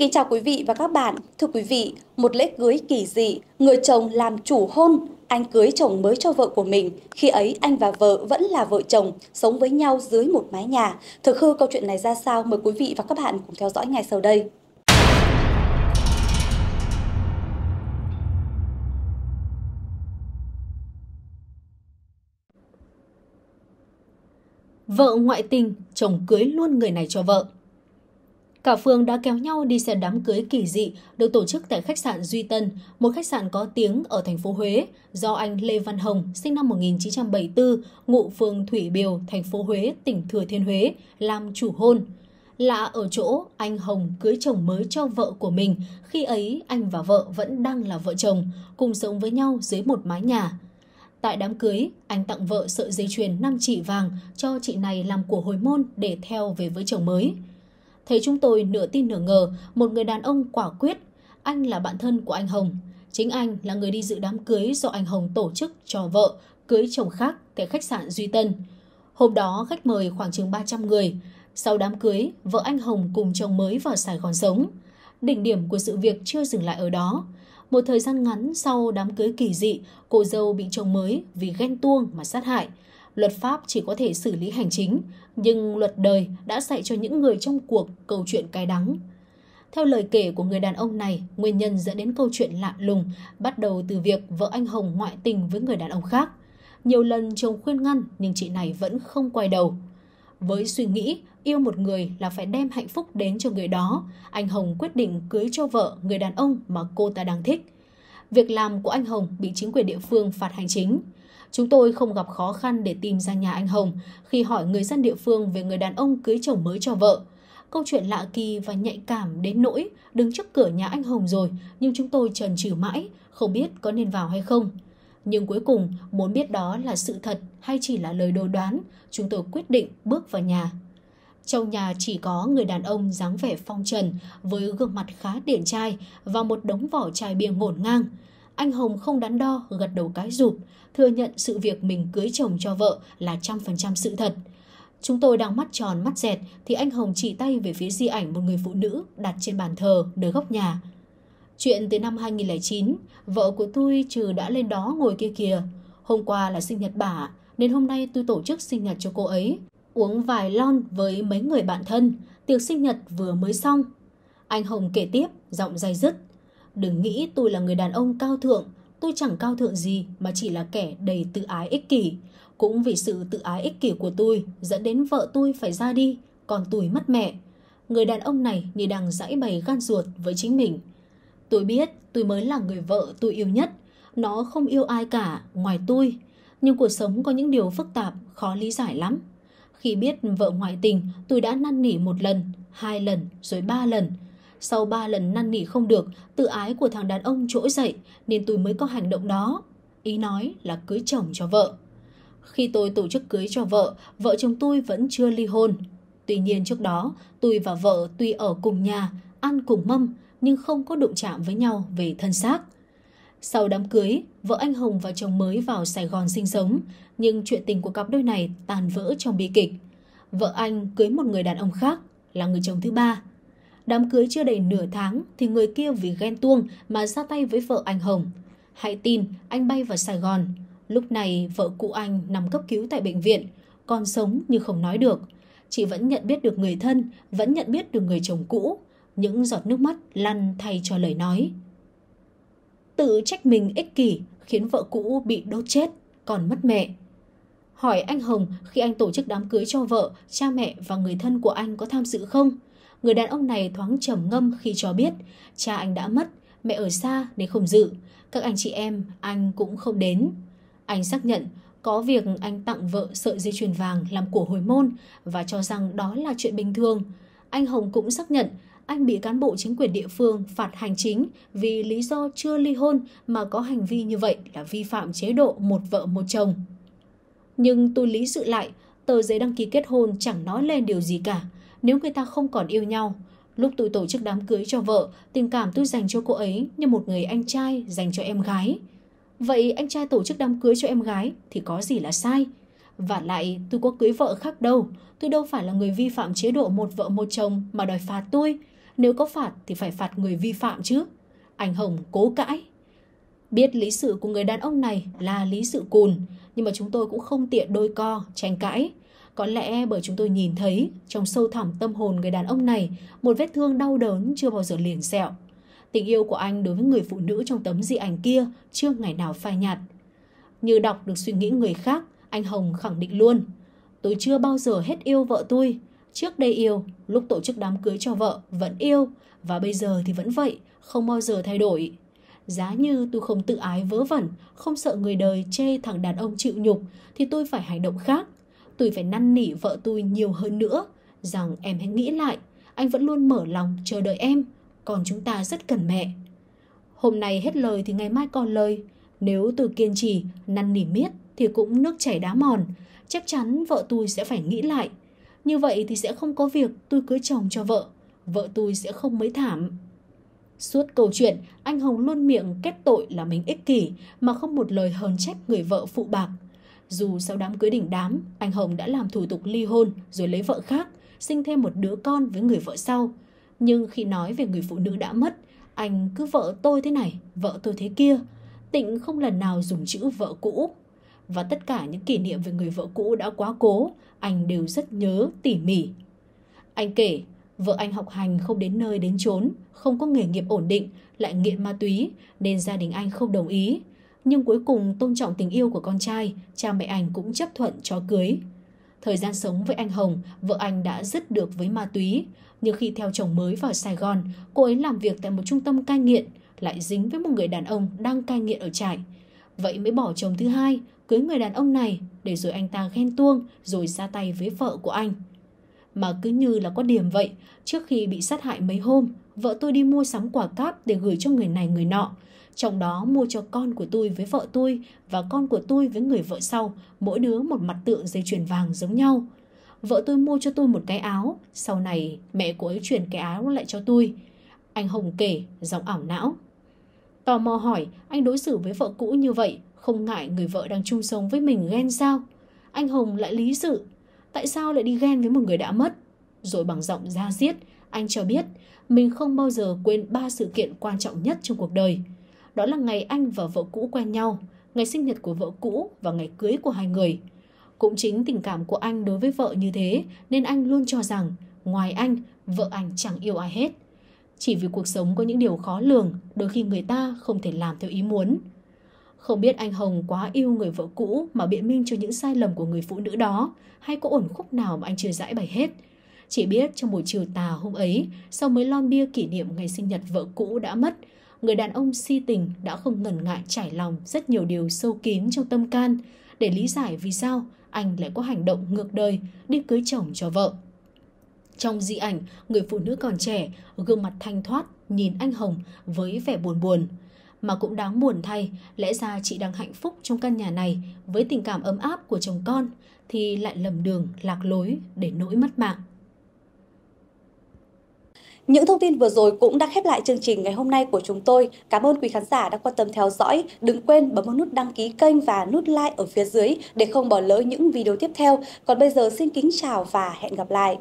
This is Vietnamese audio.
kính chào quý vị và các bạn. Thưa quý vị, một lễ cưới kỳ dị, người chồng làm chủ hôn, anh cưới chồng mới cho vợ của mình. Khi ấy anh và vợ vẫn là vợ chồng, sống với nhau dưới một mái nhà. Thực hư câu chuyện này ra sao? Mời quý vị và các bạn cùng theo dõi ngay sau đây. Vợ ngoại tình, chồng cưới luôn người này cho vợ. Cả phường đã kéo nhau đi xem đám cưới kỳ dị được tổ chức tại khách sạn Duy Tân, một khách sạn có tiếng ở thành phố Huế, do anh Lê Văn Hồng, sinh năm 1974, ngụ phường Thủy Biều, thành phố Huế, tỉnh Thừa Thiên Huế, làm chủ hôn. Lạ ở chỗ anh Hồng cưới chồng mới cho vợ của mình, khi ấy anh và vợ vẫn đang là vợ chồng, cùng sống với nhau dưới một mái nhà. Tại đám cưới, anh tặng vợ sợi dây chuyền 5 chỉ vàng cho chị này làm của hồi môn để theo về với chồng mới. Thấy chúng tôi nửa tin nửa ngờ, một người đàn ông quả quyết. Anh là bạn thân của anh Hồng. Chính anh là người đi dự đám cưới do anh Hồng tổ chức cho vợ, cưới chồng khác tại khách sạn Duy Tân. Hôm đó khách mời khoảng chừng 300 người. Sau đám cưới, vợ anh Hồng cùng chồng mới vào Sài Gòn sống. Đỉnh điểm của sự việc chưa dừng lại ở đó. Một thời gian ngắn sau đám cưới kỳ dị, cô dâu bị chồng mới vì ghen tuông mà sát hại. Luật pháp chỉ có thể xử lý hành chính, nhưng luật đời đã dạy cho những người trong cuộc câu chuyện cay đắng. Theo lời kể của người đàn ông này, nguyên nhân dẫn đến câu chuyện lạ lùng bắt đầu từ việc vợ anh Hồng ngoại tình với người đàn ông khác. Nhiều lần chồng khuyên ngăn nhưng chị này vẫn không quay đầu. Với suy nghĩ yêu một người là phải đem hạnh phúc đến cho người đó, anh Hồng quyết định cưới cho vợ người đàn ông mà cô ta đang thích. Việc làm của anh Hồng bị chính quyền địa phương phạt hành chính. Chúng tôi không gặp khó khăn để tìm ra nhà anh Hồng khi hỏi người dân địa phương về người đàn ông cưới chồng mới cho vợ. Câu chuyện lạ kỳ và nhạy cảm đến nỗi đứng trước cửa nhà anh Hồng rồi nhưng chúng tôi trần trừ mãi, không biết có nên vào hay không. Nhưng cuối cùng muốn biết đó là sự thật hay chỉ là lời đồ đoán, chúng tôi quyết định bước vào nhà. Trong nhà chỉ có người đàn ông dáng vẻ phong trần với gương mặt khá điển trai và một đống vỏ chai bia ngổn ngang. Anh Hồng không đắn đo, gật đầu cái rụp, thừa nhận sự việc mình cưới chồng cho vợ là trăm phần trăm sự thật. Chúng tôi đang mắt tròn mắt dẹt thì anh Hồng chỉ tay về phía di ảnh một người phụ nữ đặt trên bàn thờ nơi góc nhà. Chuyện từ năm 2009, vợ của tôi trừ đã lên đó ngồi kia kìa. Hôm qua là sinh nhật bà, nên hôm nay tôi tổ chức sinh nhật cho cô ấy. Uống vài lon với mấy người bạn thân, tiệc sinh nhật vừa mới xong. Anh Hồng kể tiếp, giọng dai dứt. Đừng nghĩ tôi là người đàn ông cao thượng, tôi chẳng cao thượng gì mà chỉ là kẻ đầy tự ái ích kỷ. Cũng vì sự tự ái ích kỷ của tôi dẫn đến vợ tôi phải ra đi, còn tôi mất mẹ. Người đàn ông này như đang giãi bày gan ruột với chính mình. Tôi biết tôi mới là người vợ tôi yêu nhất. Nó không yêu ai cả ngoài tôi. Nhưng cuộc sống có những điều phức tạp, khó lý giải lắm. Khi biết vợ ngoại tình, tôi đã năn nỉ một lần, hai lần, rồi ba lần. Sau ba lần năn nỉ không được, tự ái của thằng đàn ông trỗi dậy, nên tôi mới có hành động đó. Ý nói là cưới chồng cho vợ. Khi tôi tổ chức cưới cho vợ, vợ chồng tôi vẫn chưa ly hôn. Tuy nhiên trước đó, tôi và vợ tuy ở cùng nhà, ăn cùng mâm, nhưng không có đụng chạm với nhau về thân xác. Sau đám cưới, vợ anh Hồng và chồng mới vào Sài Gòn sinh sống, nhưng chuyện tình của cặp đôi này tàn vỡ trong bi kịch. Vợ anh cưới một người đàn ông khác, là người chồng thứ ba. Đám cưới chưa đầy nửa tháng thì người kia vì ghen tuông mà ra tay với vợ anh Hồng. Hãy tin, anh bay vào Sài Gòn. Lúc này vợ cụ anh nằm cấp cứu tại bệnh viện, còn sống nhưng không nói được. Chị vẫn nhận biết được người thân, vẫn nhận biết được người chồng cũ. Những giọt nước mắt lăn thay cho lời nói. Tự trách mình ích kỷ khiến vợ cũ bị đốt chết, còn mất mẹ. Hỏi anh Hồng khi anh tổ chức đám cưới cho vợ, cha mẹ và người thân của anh có tham dự không? Người đàn ông này thoáng trầm ngâm khi cho biết cha anh đã mất, mẹ ở xa nên không dự. Các anh chị em anh cũng không đến. Anh xác nhận có việc anh tặng vợ sợi dây chuyền vàng làm của hồi môn và cho rằng đó là chuyện bình thường. Anh Hồng cũng xác nhận anh bị cán bộ chính quyền địa phương phạt hành chính vì lý do chưa ly hôn mà có hành vi như vậy là vi phạm chế độ một vợ một chồng. Nhưng tôi lý sự lại, tờ giấy đăng ký kết hôn chẳng nói lên điều gì cả nếu người ta không còn yêu nhau. Lúc tôi tổ chức đám cưới cho vợ, tình cảm tôi dành cho cô ấy như một người anh trai dành cho em gái. Vậy anh trai tổ chức đám cưới cho em gái thì có gì là sai? Và lại tôi có cưới vợ khác đâu, tôi đâu phải là người vi phạm chế độ một vợ một chồng mà đòi phạt tôi. Nếu có phạt thì phải phạt người vi phạm chứ. Anh Hồng cố cãi. Biết lý sự của người đàn ông này là lý sự cùn, nhưng mà chúng tôi cũng không tiện đôi co, tranh cãi. Có lẽ bởi chúng tôi nhìn thấy trong sâu thẳm tâm hồn người đàn ông này một vết thương đau đớn chưa bao giờ liền sẹo. Tình yêu của anh đối với người phụ nữ trong tấm di ảnh kia chưa ngày nào phai nhạt. Như đọc được suy nghĩ người khác, anh Hồng khẳng định luôn. Tôi chưa bao giờ hết yêu vợ tôi. Trước đây yêu, lúc tổ chức đám cưới cho vợ vẫn yêu, và bây giờ thì vẫn vậy, không bao giờ thay đổi. Giá như tôi không tự ái vớ vẩn, không sợ người đời chê thằng đàn ông chịu nhục, thì tôi phải hành động khác. Tôi phải năn nỉ vợ tôi nhiều hơn nữa, rằng em hãy nghĩ lại, anh vẫn luôn mở lòng chờ đợi em, còn chúng ta rất cần mẹ. Hôm nay hết lời thì ngày mai còn lời. Nếu từ kiên trì, năn nỉ miết thì cũng nước chảy đá mòn. Chắc chắn vợ tôi sẽ phải nghĩ lại. Như vậy thì sẽ không có việc tôi cưới chồng cho vợ. Vợ tôi sẽ không mấy thảm. Suốt câu chuyện, anh Hồng luôn miệng kết tội là mình ích kỷ mà không một lời hờn trách người vợ phụ bạc. Dù sau đám cưới đỉnh đám, anh Hồng đã làm thủ tục ly hôn rồi lấy vợ khác, sinh thêm một đứa con với người vợ sau. Nhưng khi nói về người phụ nữ đã mất, anh cứ vợ tôi thế này, vợ tôi thế kia. Tịnh không lần nào dùng chữ vợ cũ. Và tất cả những kỷ niệm về người vợ cũ đã quá cố, anh đều rất nhớ tỉ mỉ. Anh kể, vợ anh học hành không đến nơi đến chốn, không có nghề nghiệp ổn định, lại nghiện ma túy, nên gia đình anh không đồng ý. Nhưng cuối cùng tôn trọng tình yêu của con trai, cha mẹ anh cũng chấp thuận cho cưới. Thời gian sống với anh Hồng, vợ anh đã dứt được với ma túy. Nhưng khi theo chồng mới vào Sài Gòn, cô ấy làm việc tại một trung tâm cai nghiện, lại dính với một người đàn ông đang cai nghiện ở trại. Vậy mới bỏ chồng thứ hai, cưới người đàn ông này, để rồi anh ta ghen tuông, rồi ra tay với vợ của anh. Mà cứ như là có điểm vậy, trước khi bị sát hại mấy hôm, vợ tôi đi mua sắm quả cáp để gửi cho người này người nọ. Trong đó mua cho con của tôi với vợ tôi và con của tôi với người vợ sau, mỗi đứa một mặt tượng dây chuyền vàng giống nhau. Vợ tôi mua cho tôi một cái áo, sau này mẹ cô ấy chuyển cái áo lại cho tôi. Anh Hồng kể, giọng ảo não. Tò mò hỏi, anh đối xử với vợ cũ như vậy, không ngại người vợ đang chung sống với mình ghen sao? Anh Hồng lại lý sự, tại sao lại đi ghen với một người đã mất? Rồi bằng giọng ra diết, anh cho biết mình không bao giờ quên ba sự kiện quan trọng nhất trong cuộc đời. Đó là ngày anh và vợ cũ quen nhau, ngày sinh nhật của vợ cũ và ngày cưới của hai người. Cũng chính tình cảm của anh đối với vợ như thế nên anh luôn cho rằng ngoài anh, vợ anh chẳng yêu ai hết. Chỉ vì cuộc sống có những điều khó lường, đôi khi người ta không thể làm theo ý muốn. Không biết anh Hồng quá yêu người vợ cũ mà biện minh cho những sai lầm của người phụ nữ đó hay có ổn khúc nào mà anh chưa giải bày hết. Chỉ biết trong buổi chiều tà hôm ấy, sau mới lon bia kỷ niệm ngày sinh nhật vợ cũ đã mất, người đàn ông si tình đã không ngần ngại trải lòng rất nhiều điều sâu kín trong tâm can để lý giải vì sao anh lại có hành động ngược đời đi cưới chồng cho vợ. Trong di ảnh, người phụ nữ còn trẻ, gương mặt thanh thoát, nhìn anh Hồng với vẻ buồn buồn. Mà cũng đáng buồn thay, lẽ ra chị đang hạnh phúc trong căn nhà này với tình cảm ấm áp của chồng con, thì lại lầm đường, lạc lối để nỗi mất mạng. Những thông tin vừa rồi cũng đã khép lại chương trình ngày hôm nay của chúng tôi. Cảm ơn quý khán giả đã quan tâm theo dõi. Đừng quên bấm vào nút đăng ký kênh và nút like ở phía dưới để không bỏ lỡ những video tiếp theo. Còn bây giờ xin kính chào và hẹn gặp lại.